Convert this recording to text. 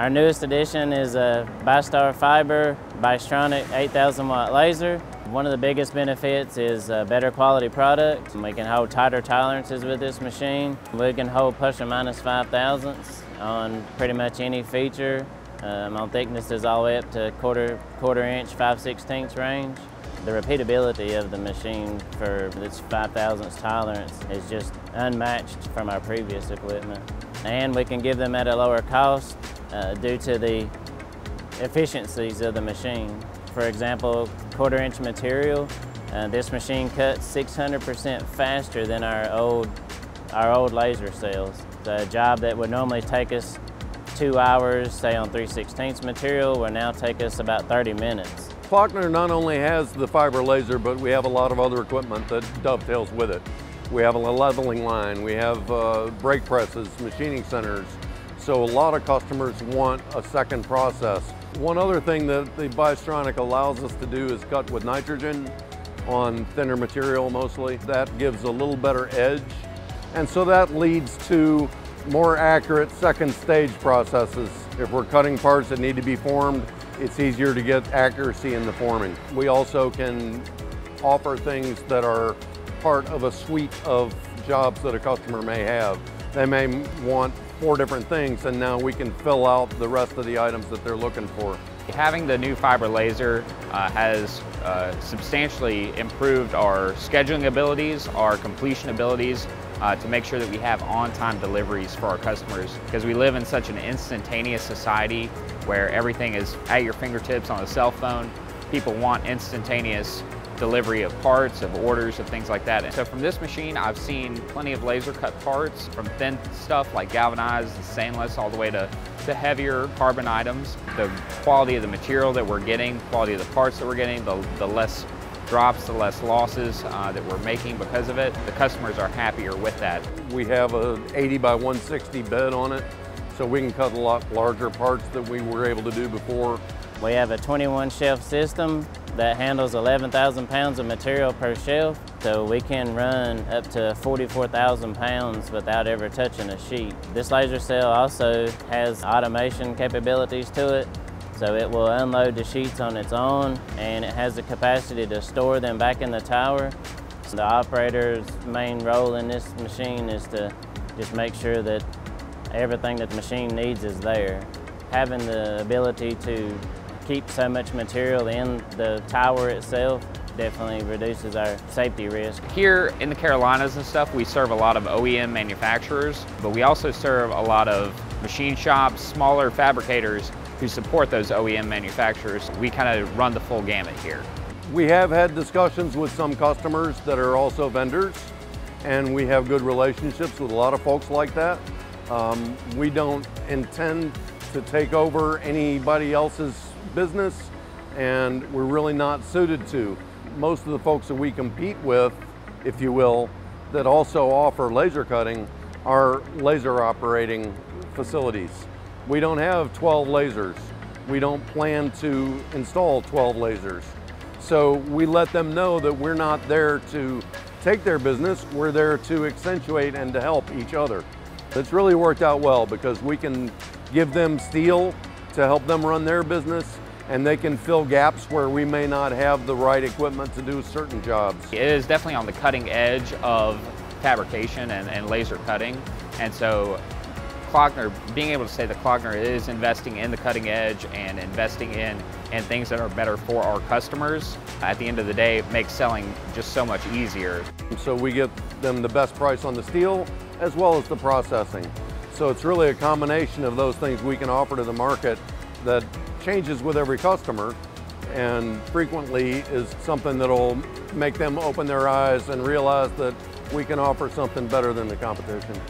Our newest addition is a ByStar Fiber Bystronic 8000 watt laser. One of the biggest benefits is a better quality product. We can hold tighter tolerances with this machine. We can hold plus or minus 5 thousandths on pretty much any feature. Um, on thicknesses all the way up to quarter, quarter inch, 5 sixteenths range. The repeatability of the machine for its 5 thousandths tolerance is just unmatched from our previous equipment. And we can give them at a lower cost uh, due to the efficiencies of the machine. For example, quarter inch material, uh, this machine cuts 600% faster than our old, our old laser cells. The job that would normally take us two hours, say on 3 16 material, will now take us about 30 minutes. Klöckner not only has the fiber laser, but we have a lot of other equipment that dovetails with it. We have a leveling line, we have uh, brake presses, machining centers, so a lot of customers want a second process. One other thing that the Bystronic allows us to do is cut with nitrogen on thinner material mostly. That gives a little better edge. And so that leads to more accurate second stage processes. If we're cutting parts that need to be formed, it's easier to get accuracy in the forming. We also can offer things that are part of a suite of jobs that a customer may have. They may want four different things and now we can fill out the rest of the items that they're looking for. Having the new fiber laser uh, has uh, substantially improved our scheduling abilities, our completion abilities, uh, to make sure that we have on-time deliveries for our customers because we live in such an instantaneous society where everything is at your fingertips on a cell phone. People want instantaneous delivery of parts, of orders, of things like that. And so from this machine, I've seen plenty of laser cut parts from thin stuff like galvanized and stainless all the way to, the heavier carbon items. The quality of the material that we're getting, quality of the parts that we're getting, the, the less drops, the less losses uh, that we're making because of it. The customers are happier with that. We have a 80 by 160 bed on it, so we can cut a lot larger parts than we were able to do before. We have a 21 shelf system that handles 11,000 pounds of material per shelf. So we can run up to 44,000 pounds without ever touching a sheet. This laser cell also has automation capabilities to it. So it will unload the sheets on its own and it has the capacity to store them back in the tower. The operator's main role in this machine is to just make sure that everything that the machine needs is there. Having the ability to keep so much material in the tower itself definitely reduces our safety risk. Here in the Carolinas and stuff, we serve a lot of OEM manufacturers, but we also serve a lot of machine shops, smaller fabricators who support those OEM manufacturers. We kind of run the full gamut here. We have had discussions with some customers that are also vendors, and we have good relationships with a lot of folks like that. Um, we don't intend to take over anybody else's business and we're really not suited to. Most of the folks that we compete with, if you will, that also offer laser cutting are laser operating facilities. We don't have 12 lasers. We don't plan to install 12 lasers. So we let them know that we're not there to take their business, we're there to accentuate and to help each other. It's really worked out well because we can give them steel to help them run their business and they can fill gaps where we may not have the right equipment to do certain jobs. It is definitely on the cutting edge of fabrication and, and laser cutting. And so Klöckner, being able to say that Klöckner is investing in the cutting edge and investing in, in things that are better for our customers, at the end of the day, makes selling just so much easier. So we get them the best price on the steel as well as the processing. So it's really a combination of those things we can offer to the market that changes with every customer and frequently is something that'll make them open their eyes and realize that we can offer something better than the competition.